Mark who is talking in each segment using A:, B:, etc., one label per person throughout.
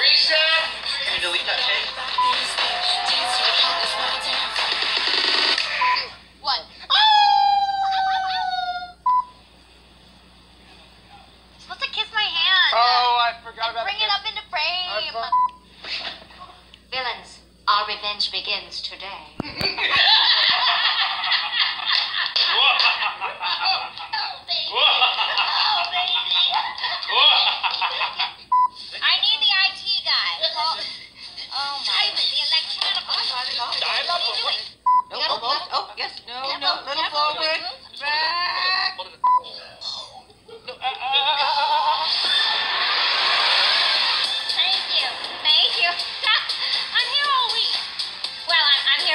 A: Reset.
B: Can you delete that.
C: Supposed to kiss my hand. Oh,
A: I forgot about Bring
C: it up into frame. Villains, our revenge begins today.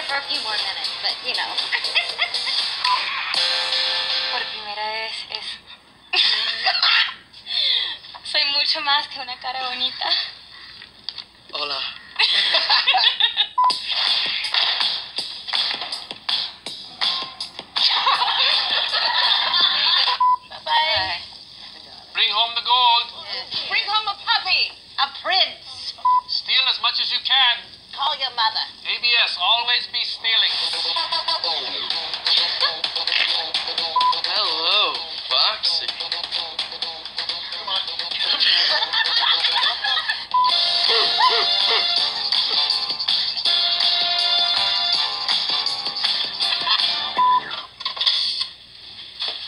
C: For a few more minutes, but you know. Por primera vez es. Soy mucho más que una cara bonita. Hola. Bye.
A: Bring home the gold.
C: Bring home a puppy. A prince.
A: Steal as much as you can.
C: Call your mother.
A: ABS, always be stealing. Hello, Foxy.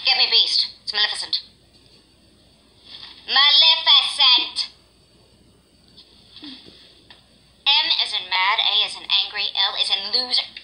C: Get me Beast. It's Maleficent. Maleficent! is an angry, L is a loser.